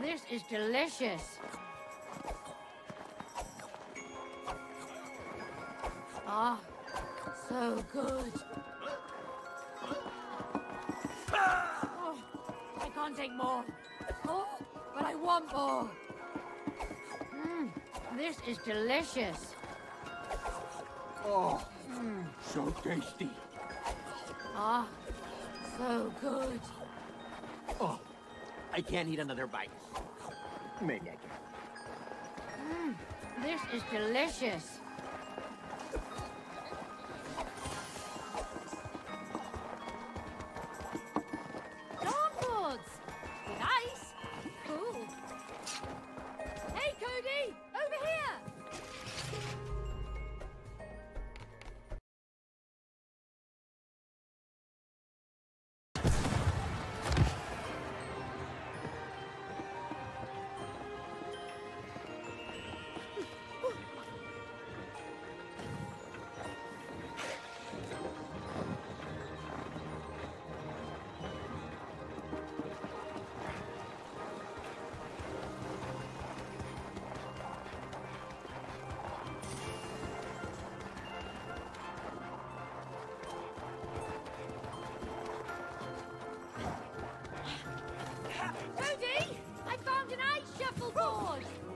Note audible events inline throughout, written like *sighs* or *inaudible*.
This is delicious. Ah, so good. Oh, I can't take more. Oh, but I want more. Mmm, this is delicious. Oh, so tasty. Ah, so good. Oh, I can't eat another bite. Maybe I can. Mm, this is delicious. I found an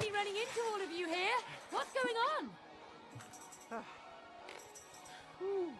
I'm running into all of you here. What's going on? *sighs*